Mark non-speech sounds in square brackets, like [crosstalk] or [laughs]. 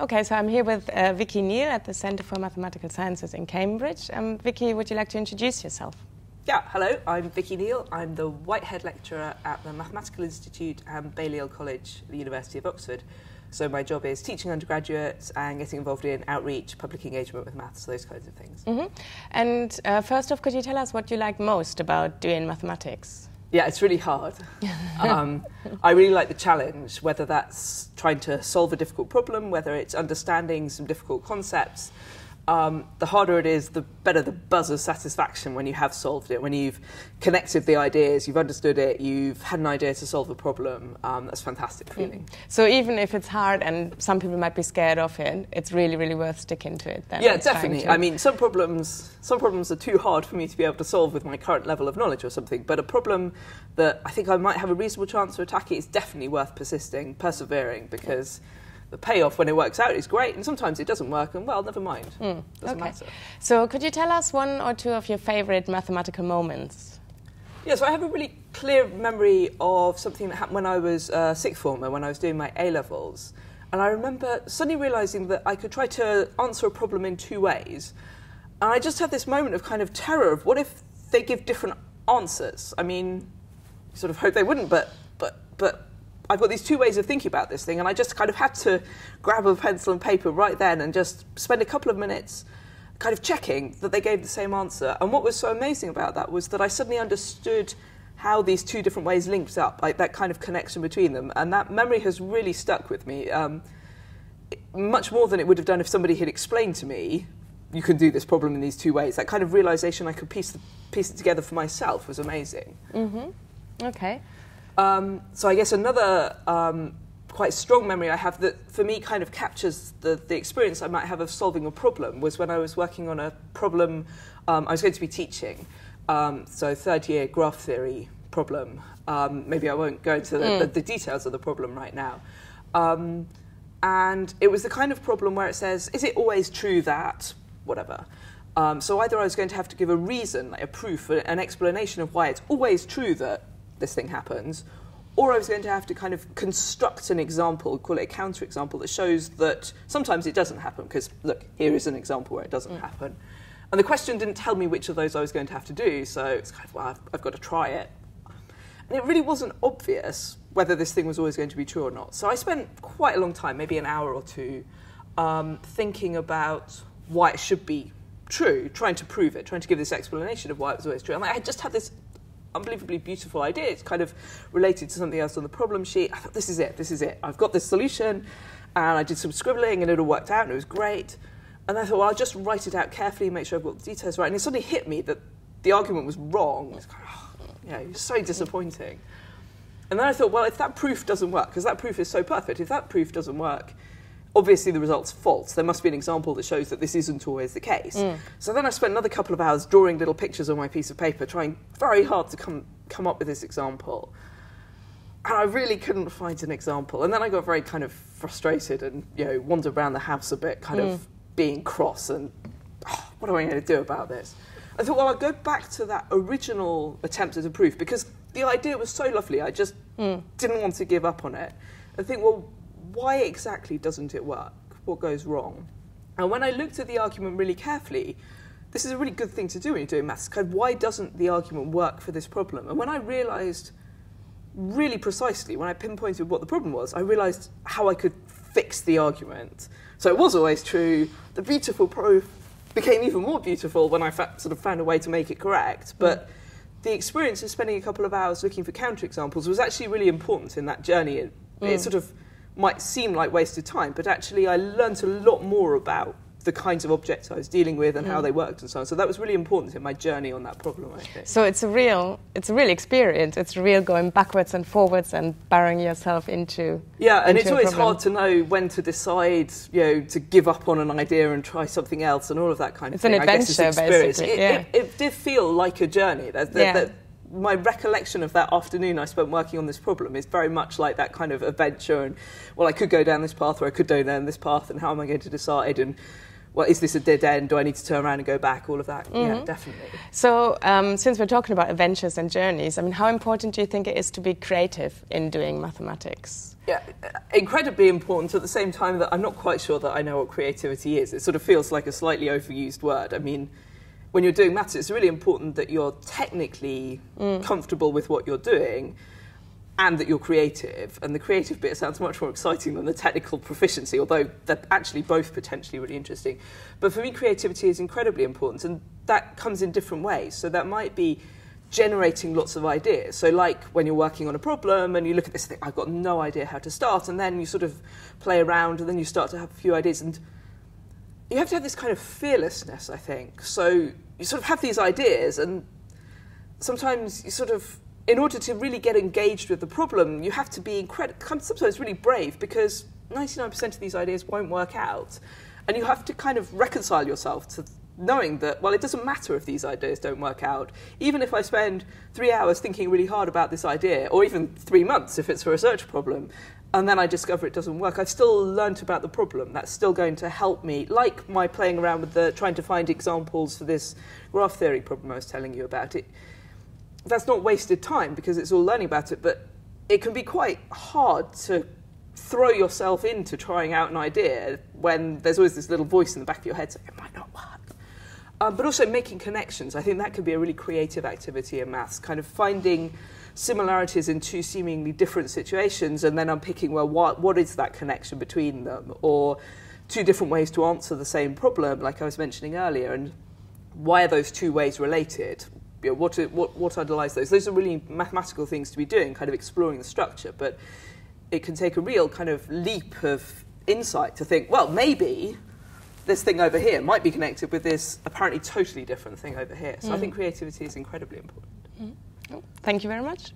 Okay, so I'm here with uh, Vicky Neale at the Centre for Mathematical Sciences in Cambridge. Um, Vicky, would you like to introduce yourself? Yeah, hello, I'm Vicky Neale. I'm the Whitehead Lecturer at the Mathematical Institute and Balliol College at the University of Oxford. So my job is teaching undergraduates and getting involved in outreach, public engagement with maths, those kinds of things. Mm -hmm. And uh, first off, could you tell us what you like most about doing mathematics? Yeah, it's really hard. [laughs] um, I really like the challenge, whether that's trying to solve a difficult problem, whether it's understanding some difficult concepts, um, the harder it is, the better the buzz of satisfaction when you have solved it, when you've connected the ideas, you've understood it, you've had an idea to solve a problem. Um, that's fantastic feeling. Mm. So even if it's hard and some people might be scared of it, it's really, really worth sticking to it. Then yeah, definitely. I mean, some problems, some problems are too hard for me to be able to solve with my current level of knowledge or something. But a problem that I think I might have a reasonable chance to attack it is definitely worth persisting, persevering, because. Yeah the payoff when it works out is great, and sometimes it doesn't work, and well, never mind. Mm, doesn't okay. matter. So, could you tell us one or two of your favorite mathematical moments? Yeah, so I have a really clear memory of something that happened when I was a sixth former, when I was doing my A levels. And I remember suddenly realizing that I could try to answer a problem in two ways. And I just had this moment of kind of terror of what if they give different answers? I mean, sort of hope they wouldn't, but, but, but I've got these two ways of thinking about this thing, and I just kind of had to grab a pencil and paper right then and just spend a couple of minutes kind of checking that they gave the same answer. And what was so amazing about that was that I suddenly understood how these two different ways linked up, like that kind of connection between them. And that memory has really stuck with me, um, much more than it would have done if somebody had explained to me, you can do this problem in these two ways. That kind of realization I could piece, the, piece it together for myself was amazing. Mm-hmm. Okay. Um, so I guess another um, quite strong memory I have that for me kind of captures the, the experience I might have of solving a problem was when I was working on a problem um, I was going to be teaching. Um, so third year graph theory problem. Um, maybe I won't go into the, mm. the, the, details of the problem right now. Um, and it was the kind of problem where it says, is it always true that whatever? Um, so either I was going to have to give a reason, like a proof, an explanation of why it's always true that this thing happens, or I was going to have to kind of construct an example, call it a counterexample, that shows that sometimes it doesn't happen, because look, here is an example where it doesn't mm. happen. And the question didn't tell me which of those I was going to have to do, so it's kind of, well, I've, I've got to try it. And it really wasn't obvious whether this thing was always going to be true or not. So I spent quite a long time, maybe an hour or two, um, thinking about why it should be true, trying to prove it, trying to give this explanation of why it was always true. And I just had this unbelievably beautiful idea. It's kind of related to something else on the problem sheet. I thought, this is it, this is it. I've got this solution. And I did some scribbling and it all worked out and it was great. And I thought, well, I'll just write it out carefully and make sure I've got the details right. And it suddenly hit me that the argument was wrong. It's kind of, oh, yeah, it was so mm-hmm. disappointing. And then I thought, well, if that proof doesn't work, because that proof is so perfect, if that proof doesn't work, obviously the result's false. There must be an example that shows that this isn't always the case. Mm. So then I spent another couple of hours drawing little pictures on my piece of paper, trying very hard to come, come up with this example. And I really couldn't find an example. And then I got very kind of frustrated and, you know, wandered around the house a bit, kind mm. of being cross and, oh, what am I going to do about this? I thought, well, I'll go back to that original attempt at a proof because the idea was so lovely. I just mm. didn't want to give up on it. I think, well, why exactly doesn't it work? What goes wrong? And when I looked at the argument really carefully, this is a really good thing to do when you're doing maths. Kind of why doesn't the argument work for this problem? And when I realised really precisely, when I pinpointed what the problem was, I realised how I could fix the argument. So it was always true. The beautiful proof became even more beautiful when I sort of found a way to make it correct. But mm. the experience of spending a couple of hours looking for counterexamples was actually really important in that journey. It, mm. it sort of might seem like wasted time, but actually I learnt a lot more about the kinds of objects I was dealing with and mm. how they worked and so on. So that was really important in my journey on that problem. I think. So it's a real, it's a real experience. It's real going backwards and forwards and barring yourself into. Yeah, and into it's always hard to know when to decide, you know, to give up on an idea and try something else and all of that kind it's of thing. It's an adventure, basically. It, yeah. it, it, did feel like a journey. There's, there, yeah. there, my recollection of that afternoon I spent working on this problem is very much like that kind of adventure and well I could go down this path or I could go down this path and how am I going to decide and well, is this a dead end? Do I need to turn around and go back? All of that. Mm-hmm. Yeah, definitely. So, um, since we're talking about adventures and journeys, I mean, how important do you think it is to be creative in doing mathematics? Yeah, incredibly important at the same time that I'm not quite sure that I know what creativity is. It sort of feels like a slightly overused word. I mean, when you're doing maths, it's really important that you're technically mm. comfortable with what you're doing and that you're creative. And the creative bit sounds much more exciting than the technical proficiency, although they're actually both potentially really interesting. But for me, creativity is incredibly important, and that comes in different ways. So that might be generating lots of ideas. So, like when you're working on a problem and you look at this thing, I've got no idea how to start, and then you sort of play around, and then you start to have a few ideas. And you have to have this kind of fearlessness, I think. So, you sort of have these ideas, and sometimes you sort of in order to really get engaged with the problem, you have to be incredible, sometimes really brave because 99% of these ideas won't work out. And you have to kind of reconcile yourself to knowing that, well, it doesn't matter if these ideas don't work out. Even if I spend three hours thinking really hard about this idea, or even three months if it's a research problem, and then I discover it doesn't work, I've still learnt about the problem. That's still going to help me, like my playing around with the trying to find examples for this graph theory problem I was telling you about. It, that's not wasted time because it's all learning about it, but it can be quite hard to throw yourself into trying out an idea when there's always this little voice in the back of your head saying it might. Um, but also making connections. I think that could be a really creative activity in maths, kind of finding similarities in two seemingly different situations and then unpicking, well, what, what is that connection between them? Or two different ways to answer the same problem, like I was mentioning earlier, and why are those two ways related? you know, what, what, what underlies those. Those are really mathematical things to be doing, kind of exploring the structure, but it can take a real kind of leap of insight to think, well, maybe this thing over here might be connected with this apparently totally different thing over here. So mm. I think creativity is incredibly important. Mm. Oh, thank you very much.